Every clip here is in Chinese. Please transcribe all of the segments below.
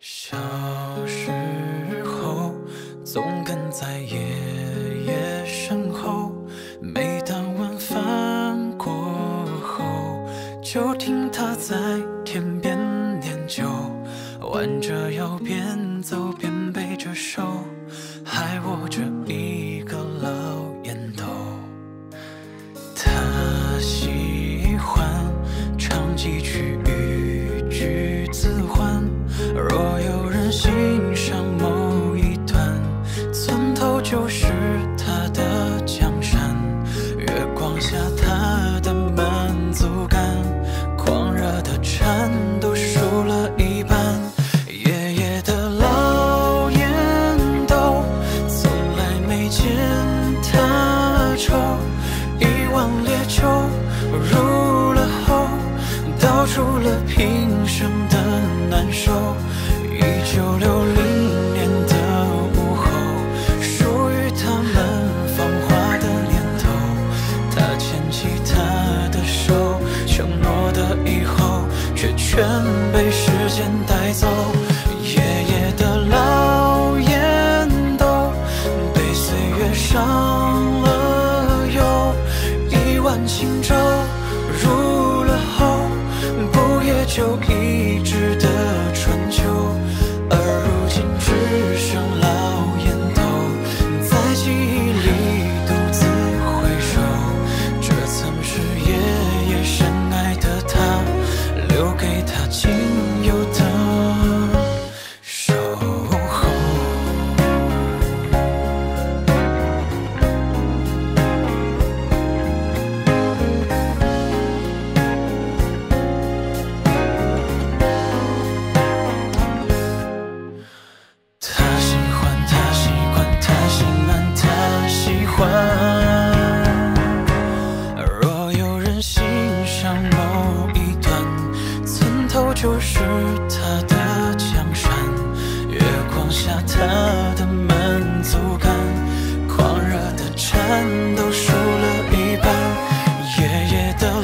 小时候，总跟在爷爷身后，每当晚饭过后，就听他在天边。弯着腰边走边背着手，还握着一个老烟斗。他喜欢唱几曲豫剧字唤，若有人欣赏某一段，村头就是他的江山。月光下他的满足他抽。一碗烈酒入了喉，道出了平生的难受。一九六零年的午后，属于他们芳华的年头。他牵起她的手，承诺的以后，却全被时间带走。轻舟入了喉不夜酒一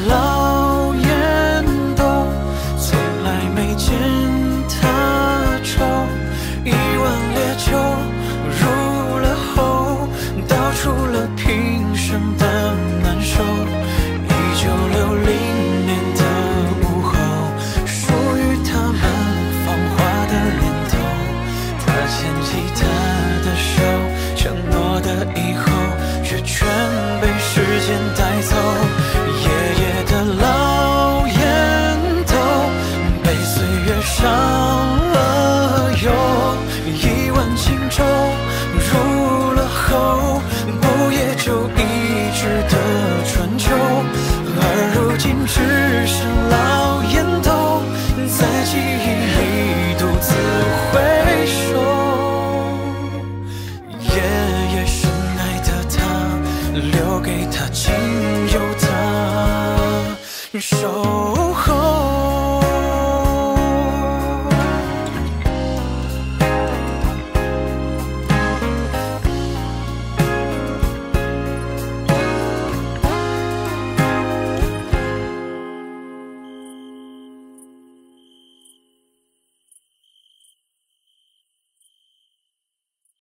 老烟斗，从来没见他抽。一碗烈酒入了喉，道出了平生的难受。一九六零年的午后，属于他们芳华的年头。他牵起她的手，承诺的以后，却全被时间带走。老烟头被岁月上了油，一碗清粥入了喉，守候。